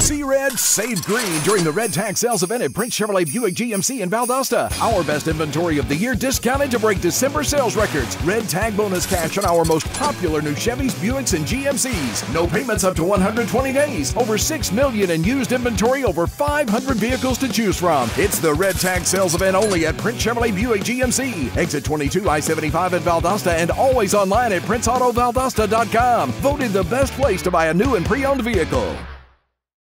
See red, save green during the Red Tag Sales event at Prince Chevrolet Buick GMC in Valdosta. Our best inventory of the year discounted to break December sales records. Red Tag bonus cash on our most popular new Chevys, Buicks, and GMCs. No payments up to 120 days. Over 6 million in used inventory, over 500 vehicles to choose from. It's the Red Tag Sales event only at Prince Chevrolet Buick GMC. Exit 22 I 75 in Valdosta and always online at PrinceAutoValdosta.com. Voted the best place to buy a new and pre owned vehicle.